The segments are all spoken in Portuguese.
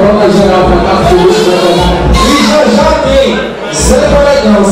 corona geral cá, feliz, E já já tem Zé Paredão,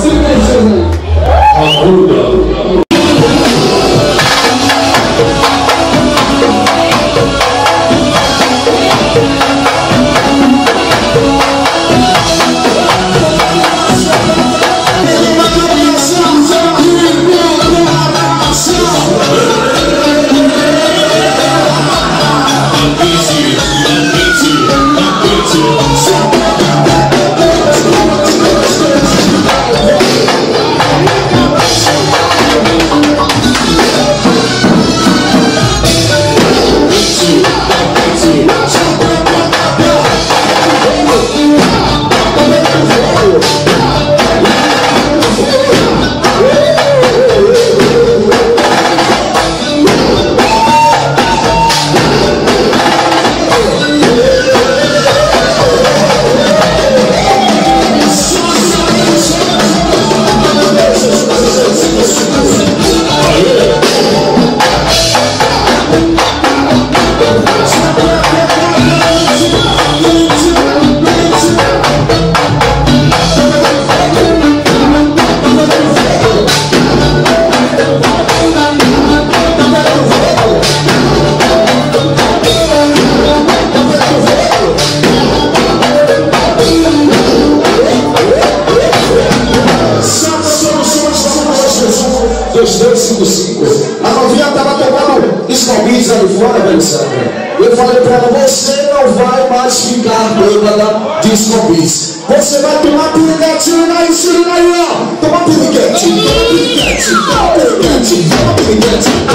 Eu falei para ela, você não vai mais ficar bêbada de Scobis. Você vai tomar piriguetinho aí, ensina aí, ó. Toma piriguetinho, toma piriguetinho, toma piriguetinho, toma piriguetinho.